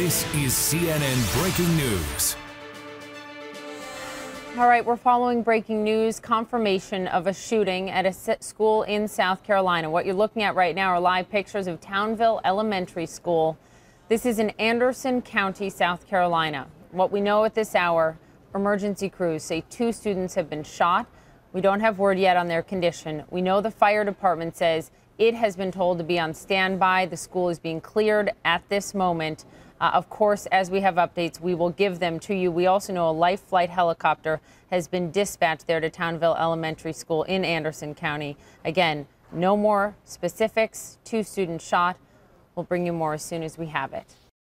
This is CNN Breaking News. All right, we're following breaking news confirmation of a shooting at a school in South Carolina. What you're looking at right now are live pictures of Townville Elementary School. This is in Anderson County, South Carolina. What we know at this hour, emergency crews say two students have been shot. We don't have word yet on their condition. We know the fire department says it has been told to be on standby. The school is being cleared at this moment. Uh, of course, as we have updates, we will give them to you. We also know a life flight helicopter has been dispatched there to Townville Elementary School in Anderson County. Again, no more specifics. Two students shot. We'll bring you more as soon as we have it.